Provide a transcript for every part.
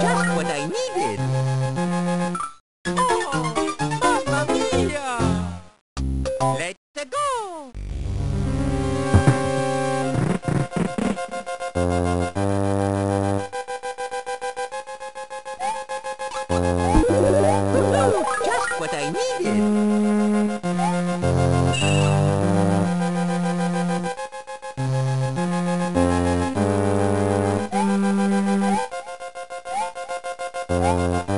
Just what I needed. Oh,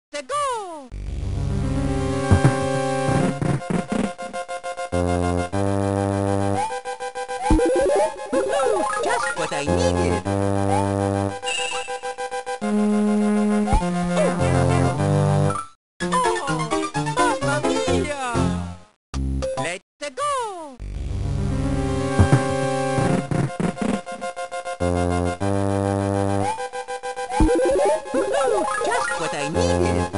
what I needed. Oh! Just what I needed.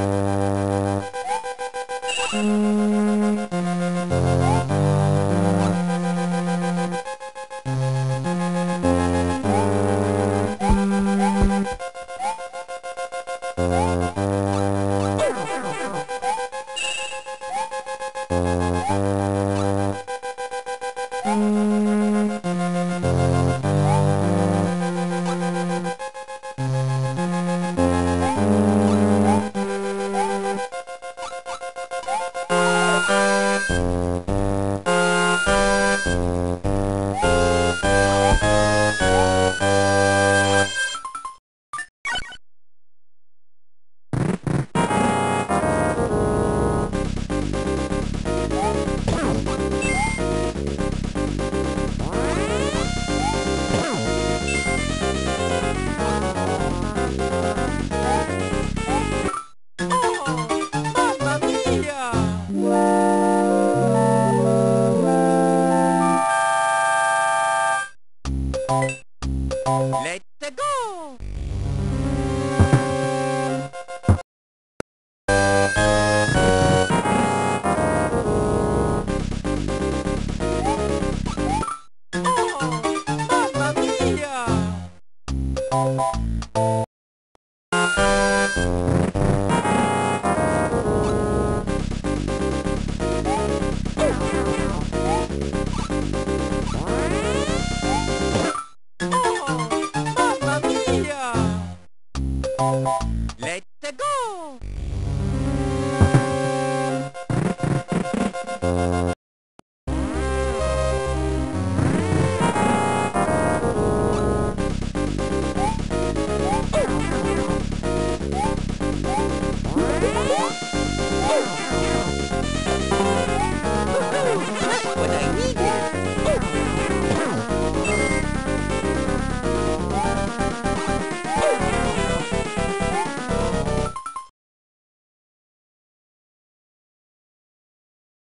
Oh, Let's go! Oh, Mamma mia! Let's go!